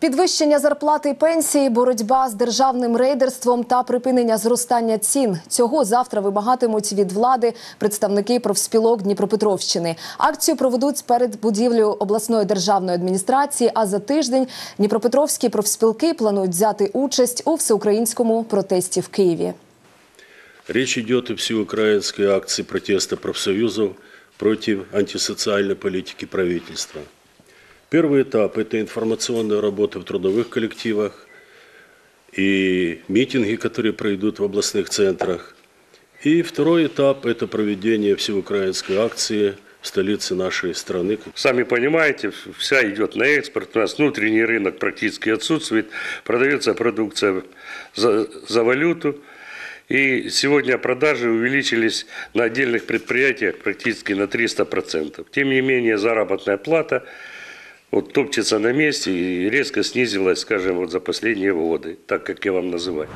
Підвищення зарплати і пенсії, боротьба з державним рейдерством та припинення зростання цін. Цього завтра вимагатимуть від влади представники профспілок Дніпропетровщини. Акцію проведуть перед будівлею обласної державної адміністрації. А за тиждень Дніпропетровські профспілки планують взяти участь у всеукраїнському протесті в Києві. Речь идет о всеукраинской акции протеста профсоюзов против антисоциальной политики правительства. Первый этап – это информационная работа в трудовых коллективах и митинги, которые пройдут в областных центрах. И второй этап – это проведение всеукраинской акции в столице нашей страны. Сами понимаете, вся идет на экспорт, у нас внутренний рынок практически отсутствует, продается продукция за, за валюту. И сегодня продажи увеличились на отдельных предприятиях практически на 300%. Тем не менее, заработная плата вот, топчется на месте и резко снизилась, скажем, вот за последние годы, так как я вам называю.